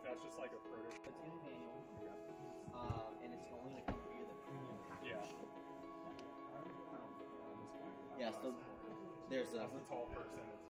if that's just like a prototype. It's in the manual, um, and it's only like via the premium package. Yeah. Yeah, so there's As a a tall person, it's